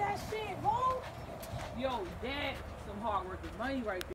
that shit, bro. Yo, that some hard working money right there.